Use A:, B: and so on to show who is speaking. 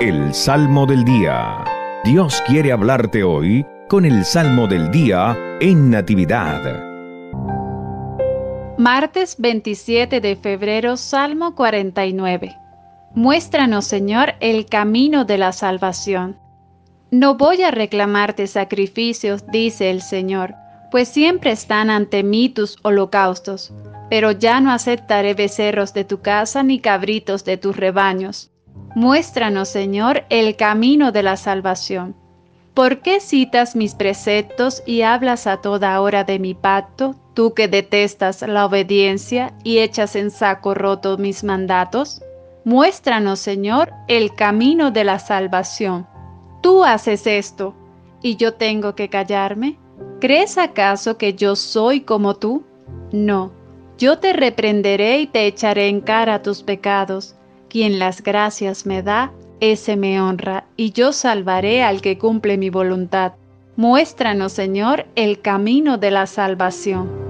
A: El Salmo del Día. Dios quiere hablarte hoy con el Salmo del Día en Natividad.
B: Martes 27 de febrero, Salmo 49. Muéstranos, Señor, el camino de la salvación. No voy a reclamarte sacrificios, dice el Señor, pues siempre están ante mí tus holocaustos, pero ya no aceptaré becerros de tu casa ni cabritos de tus rebaños. Muéstranos, Señor, el camino de la salvación. ¿Por qué citas mis preceptos y hablas a toda hora de mi pacto, tú que detestas la obediencia y echas en saco roto mis mandatos? Muéstranos, Señor, el camino de la salvación. Tú haces esto, y yo tengo que callarme. ¿Crees acaso que yo soy como tú? No, yo te reprenderé y te echaré en cara tus pecados. Quien las gracias me da, ese me honra, y yo salvaré al que cumple mi voluntad. Muéstranos, Señor, el camino de la salvación.